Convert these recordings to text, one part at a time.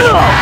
Too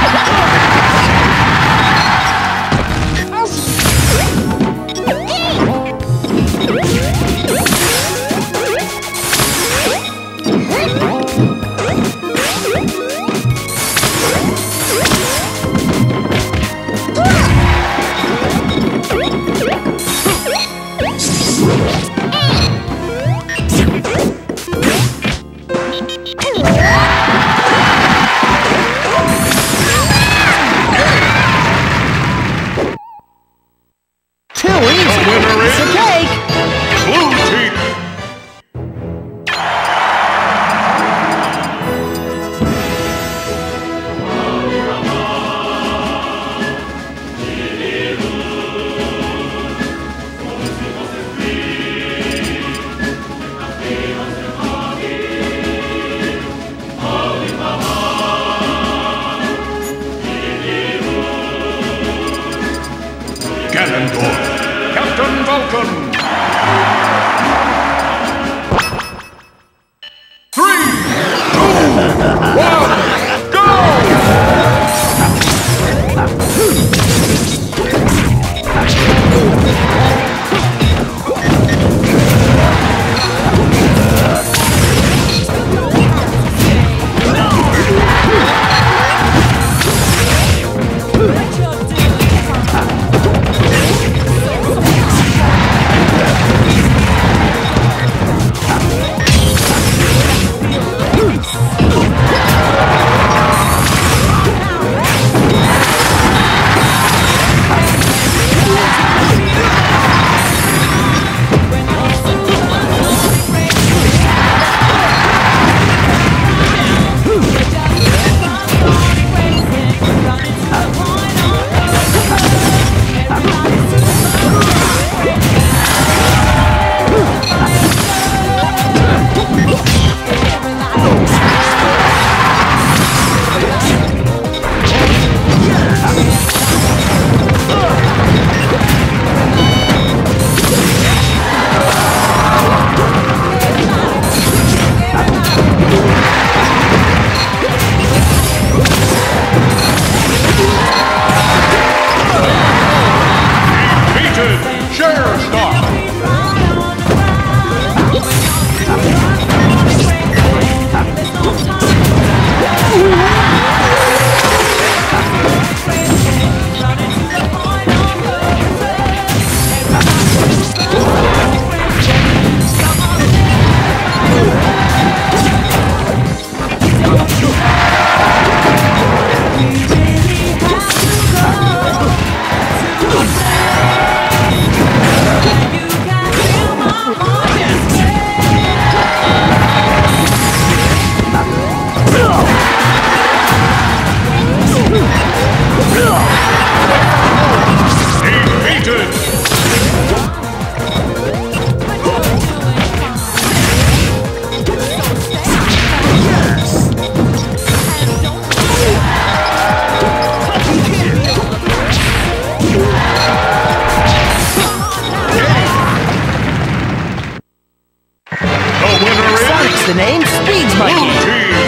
the name Speed Monkey.